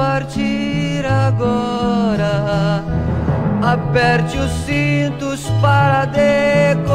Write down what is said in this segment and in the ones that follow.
partir agora. Aperte os cintos para decolar.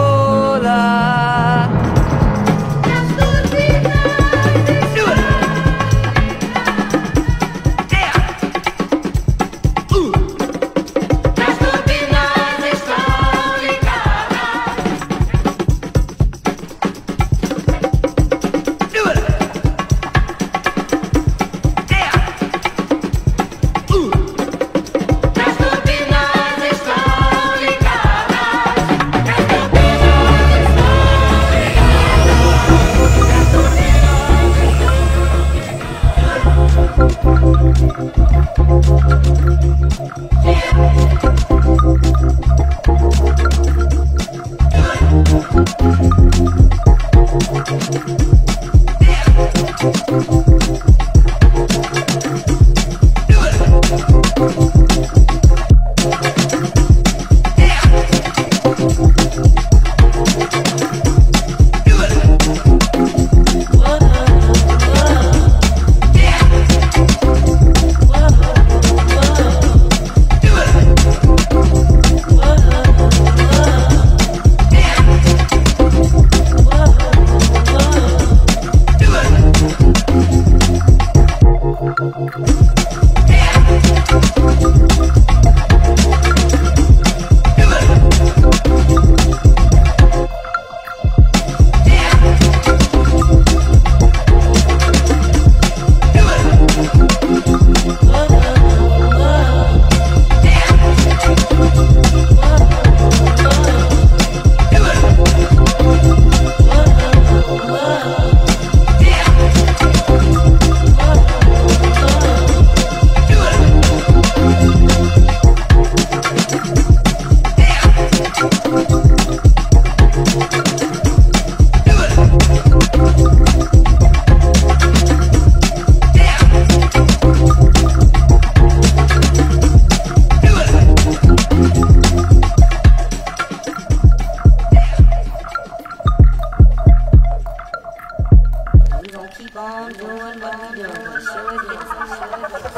We gonna keep on doing what we doing. Sure